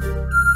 Música